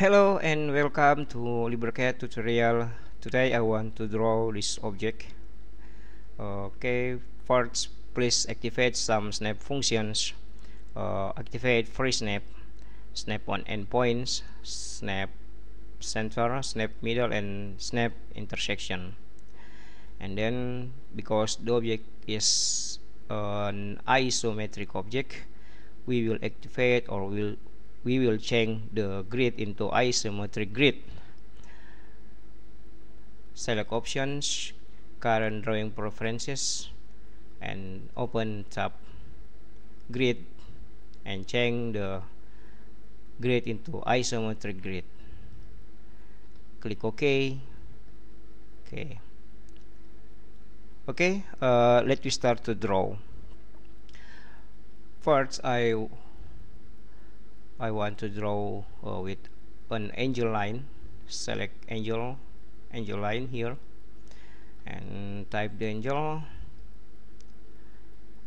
Hello and welcome to LibreCAD tutorial. Today I want to draw this object. Okay, first please activate some snap functions. Uh, activate free snap, snap on endpoints, snap center, snap middle, and snap intersection. And then because the object is an isometric object, we will activate or will we will change the grid into isometric grid. Select options current drawing preferences and open tab grid and change the grid into isometric grid. Click ok. Okay. Okay uh, let me start to draw. First I I want to draw uh, with an angel line select angel angel line here and type the angel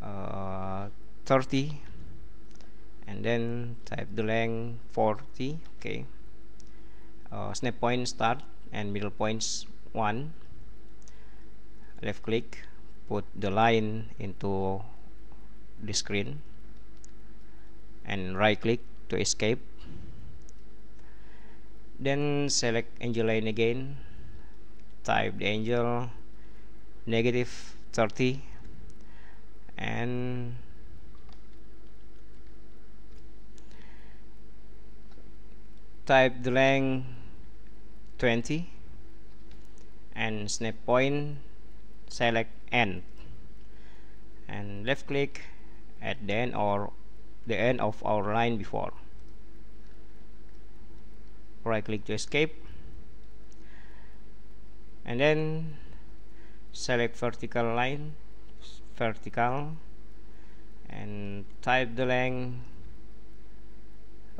uh, 30 and then type the length 40 okay. Uh, snap point start and middle points 1 left click put the line into the screen and right click to escape. Then select angel line again. Type the angel negative 30 and type the length 20 and snap point select end. And left click at the end or the end of our line before right click to escape. And then select vertical line vertical and type the length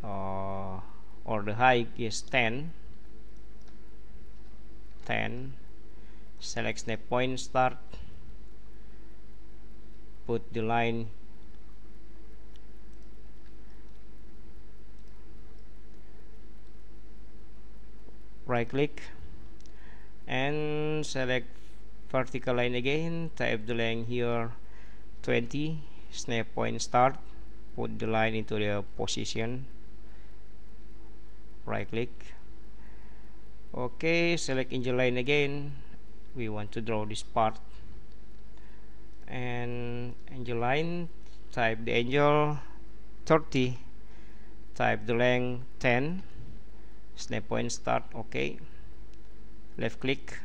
uh, or the height is 10 10 select snap point start. Put the line right click and select vertical line again type the length here 20 snap point start put the line into the position right click. Okay select angel line again. We want to draw this part. And angel line type the angel 30 type the length 10 snap point start ok. Left click.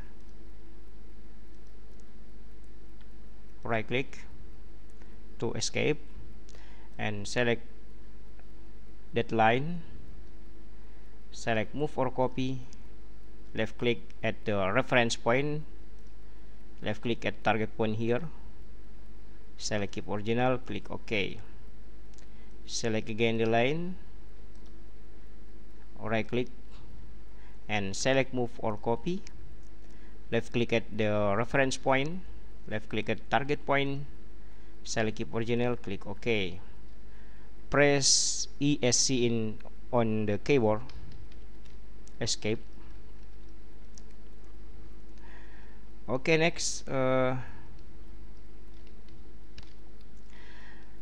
Right click. To escape. And select that line select move or copy. Left click at the reference point. Left click at target point here. Select keep original click ok. Select again the line. Right click and select move or copy. Left click at the reference point left click at target point select keep original click ok. Press ESC in on the keyboard escape. Okay next uh,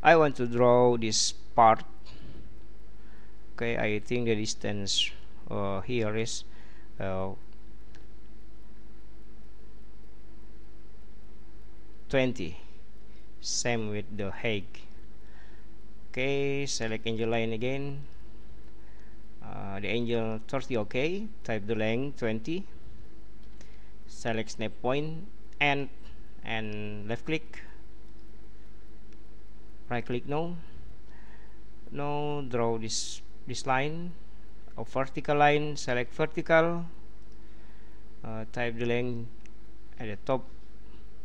I want to draw this part. Okay I think the distance uh, here is uh, 20 same with the Hague. Okay select angel line again. Uh, the angel 30 okay. Type the length 20 select snap point and and left click. Right click no. No draw this this line a vertical line select vertical uh, type the length at the top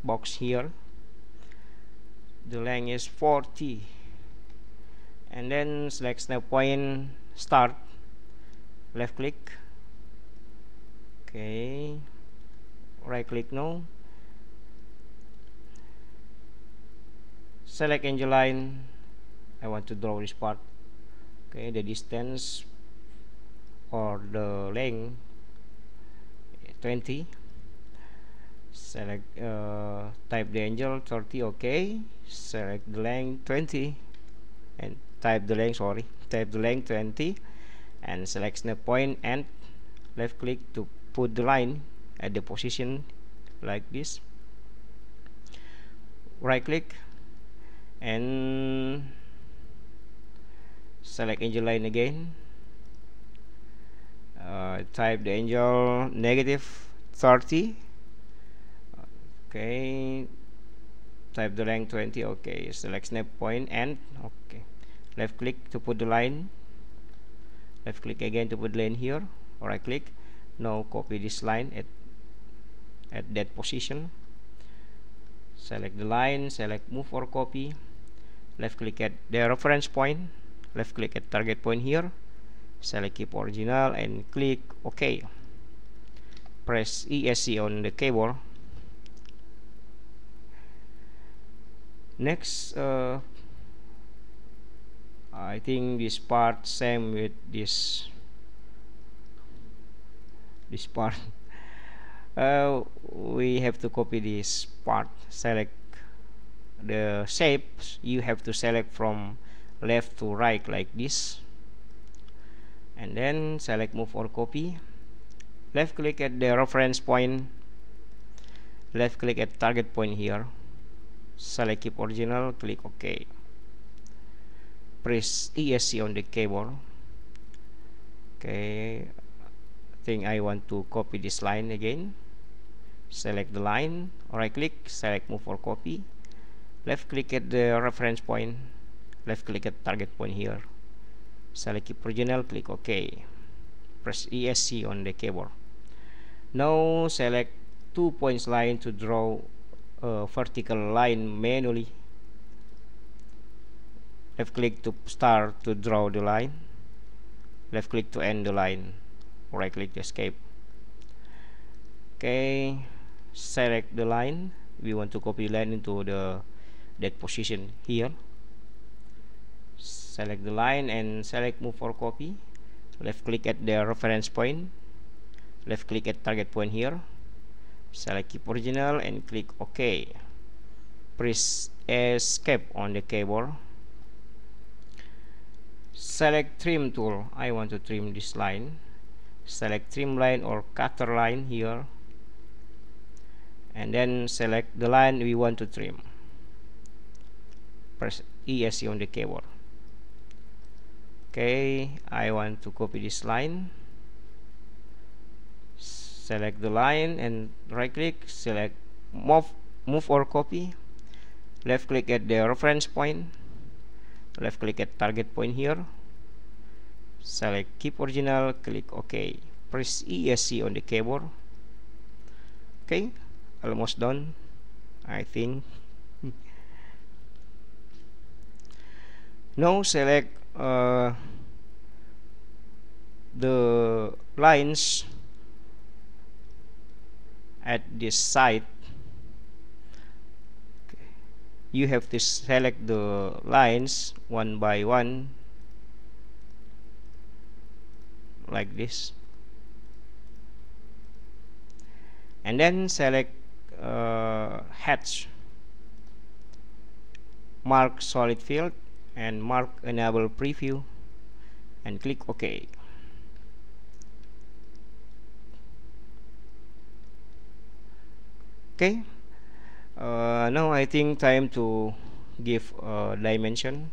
box here. The length is 40 and then select snap point start left click. Okay. Right click no select angel line. I want to draw this part. Okay the distance or the length 20 select uh, type the angle 30 okay. Select the length 20 and type the length sorry type the length 20 and select snap point and left click to put the line at the position like this. Right click and select angle line again uh, type the angle negative 30 okay. Type the length 20 okay. Select snap point and okay. Left click to put the line. Left click again to put the line here. Right click. Now copy this line at at that position. Select the line select move or copy. Left click at the reference point. Left click at target point here select keep original and click OK. Press ESC on the keyboard. Next uh, I think this part same with this this part. Uh, we have to copy this part. Select the shapes. You have to select from left to right like this and then select move or copy. Left click at the reference point. Left click at target point here. Select keep original click OK. Press ESC on the keyboard okay think I want to copy this line again. Select the line. Right click select move or copy. Left click at the reference point. Left click at target point here select original click OK. Press ESC on the keyboard. Now select two points line to draw uh, vertical line manually. Left click to start to draw the line. Left click to end the line. Right click to escape. Okay select the line. We want to copy line into the that position here select the line and select move or copy. Left click at the reference point. Left click at target point here. Select keep original and click OK. Press escape on the keyboard select trim tool. I want to trim this line. Select trim line or cutter line here. And then select the line we want to trim. Press ESC on the keyboard okay I want to copy this line. Select the line and right click select move move or copy. Left click at the reference point. Left click at target point here. Select keep original click OK. Press ESC on the keyboard. Okay almost done I think. Now select uh, the lines at this side. You have to select the lines one by one like this. And then select uh, hatch mark solid field and mark enable preview and click OK. Okay uh, now I think time to give a dimension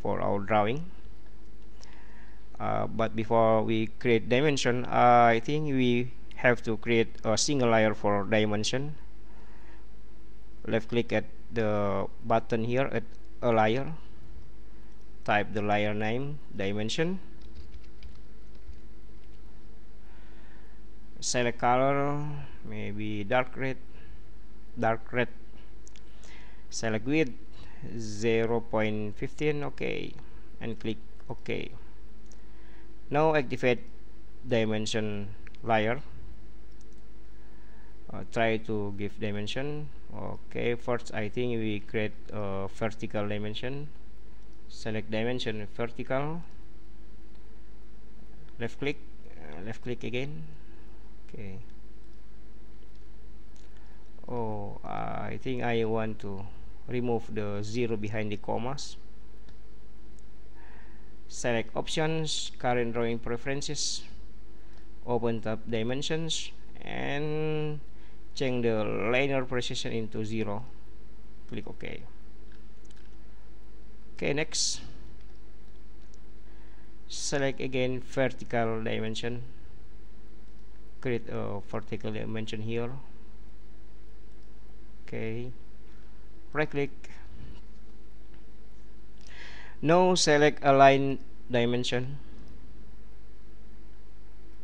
for our drawing. Uh, but before we create dimension uh, I think we have to create a single layer for dimension. Left click at the button here at a layer type the layer name dimension. Select color maybe dark red dark red. Select width 0.15 okay and click ok now activate dimension layer. Uh, try to give dimension. Okay first I think we create a vertical dimension select dimension vertical left click left click again. Okay. Oh I think I want to remove the zero behind the commas. Select options current drawing preferences open tab dimensions and change the linear precision into zero. Click OK okay next. Select again vertical dimension. Create a vertical dimension here. Okay. Right click now select align dimension.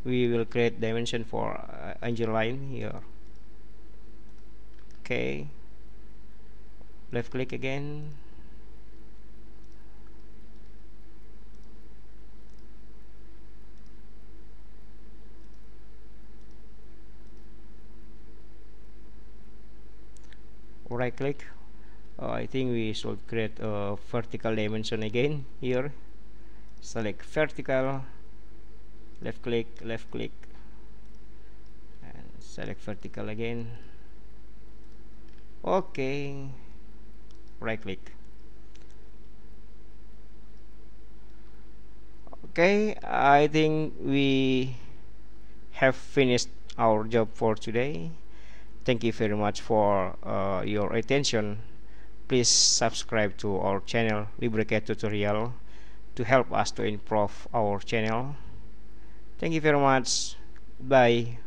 We will create dimension for uh, angel line here. Okay. Left click again right click uh, I think we should create a vertical dimension again here. Select vertical left click left click and select vertical again. Okay right click okay I think we have finished our job for today thank you very much for uh, your attention. Please subscribe to our channel LibreCAD tutorial to help us to improve our channel. Thank you very much. Bye